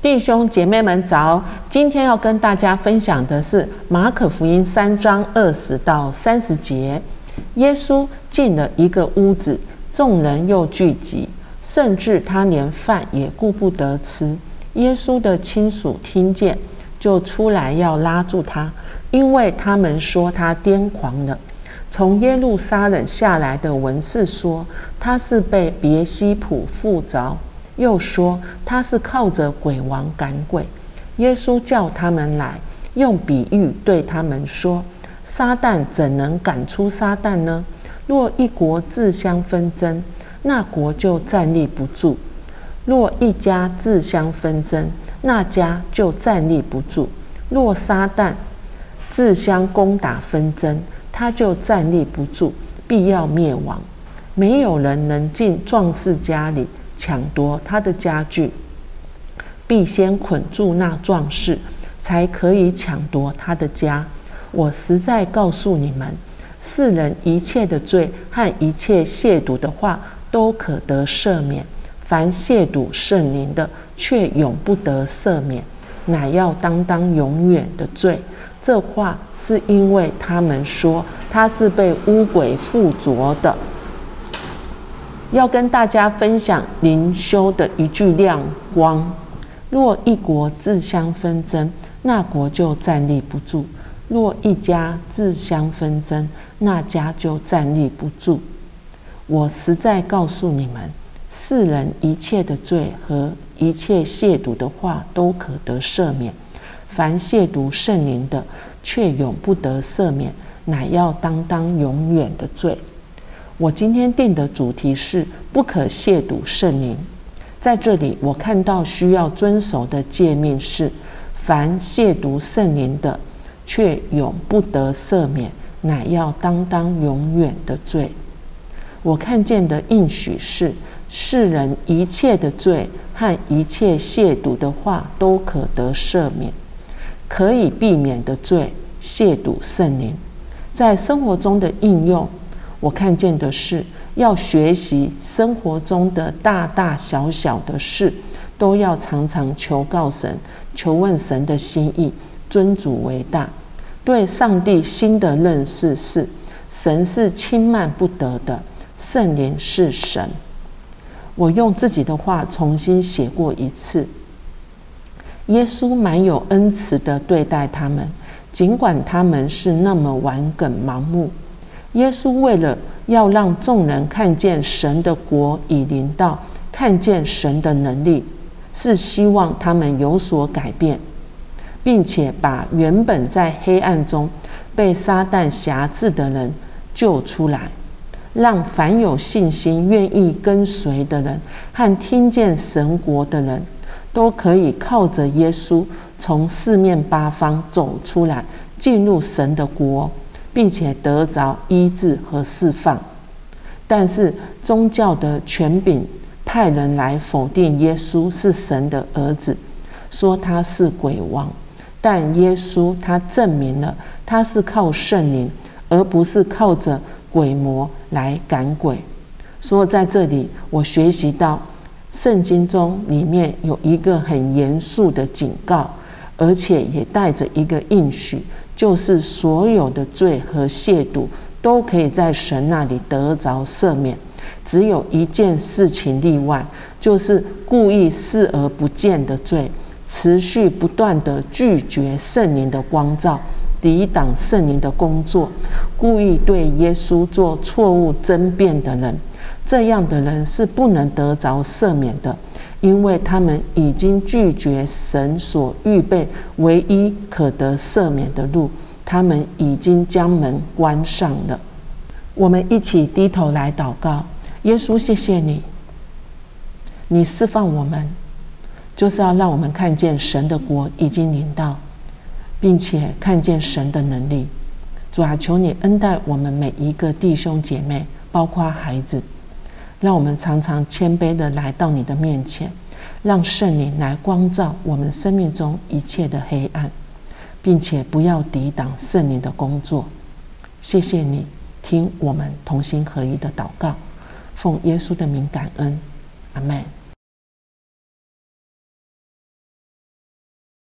弟兄姐妹们早！今天要跟大家分享的是马可福音三章二十到三十节。耶稣进了一个屋子，众人又聚集，甚至他连饭也顾不得吃。耶稣的亲属听见，就出来要拉住他，因为他们说他癫狂了。从耶路撒冷下来的文士说他是被别西卜附着。又说他是靠着鬼王赶鬼。耶稣叫他们来，用比喻对他们说：撒旦怎能赶出撒旦呢？若一国自相纷争，那国就站立不住；若一家自相纷争，那家就站立不住。若撒旦自相攻打纷争，他就站立不住，必要灭亡。没有人能进壮士家里。抢夺他的家具，必先捆住那壮士，才可以抢夺他的家。我实在告诉你们，世人一切的罪和一切亵渎的话，都可得赦免；凡亵渎圣灵的，却永不得赦免，乃要担当永远的罪。这话是因为他们说他是被污鬼附着的。要跟大家分享灵修的一句亮光：若一国自相纷争，那国就站立不住；若一家自相纷争，那家就站立不住。我实在告诉你们，世人一切的罪和一切亵渎的话都可得赦免；凡亵渎圣灵的，却永不得赦免，乃要担当永远的罪。我今天定的主题是不可亵渎圣灵。在这里，我看到需要遵守的诫命是：凡亵渎圣灵的，却永不得赦免，乃要担当永远的罪。我看见的应许是：世人一切的罪和一切亵渎的话都可得赦免，可以避免的罪，亵渎圣灵，在生活中的应用。我看见的是，要学习生活中的大大小小的事，都要常常求告神，求问神的心意，尊主为大。对上帝新的认识是，神是轻慢不得的，圣灵是神。我用自己的话重新写过一次。耶稣蛮有恩慈的对待他们，尽管他们是那么顽梗盲目。耶稣为了要让众人看见神的国已临到，看见神的能力，是希望他们有所改变，并且把原本在黑暗中被撒旦辖制的人救出来，让凡有信心、愿意跟随的人和听见神国的人，都可以靠着耶稣从四面八方走出来，进入神的国。并且得着医治和释放，但是宗教的权柄派人来否定耶稣是神的儿子，说他是鬼王。但耶稣他证明了他是靠圣灵，而不是靠着鬼魔来赶鬼。所以在这里，我学习到圣经中里面有一个很严肃的警告，而且也带着一个应许。就是所有的罪和亵渎都可以在神那里得着赦免，只有一件事情例外，就是故意视而不见的罪，持续不断的拒绝圣灵的光照，抵挡圣灵的工作，故意对耶稣做错误争辩的人，这样的人是不能得着赦免的。因为他们已经拒绝神所预备唯一可得赦免的路，他们已经将门关上了。我们一起低头来祷告：耶稣，谢谢你，你释放我们，就是要让我们看见神的国已经临到，并且看见神的能力。主啊，求你恩待我们每一个弟兄姐妹，包括孩子。让我们常常谦卑的来到你的面前，让圣灵来光照我们生命中一切的黑暗，并且不要抵挡圣灵的工作。谢谢你听我们同心合一的祷告，奉耶稣的名感恩，阿门。